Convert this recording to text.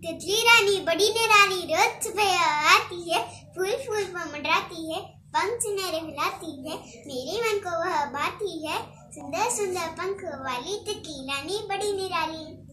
तितली रानी बड़ी निराली रोज सुबह आती है, फूल फूल पर मंडराती है, पंख सुनहरे हिलाती है, मेरे मन को वह बाती है, सुंदर सुंदर पंख वाली तितली रानी बड़ी निराली।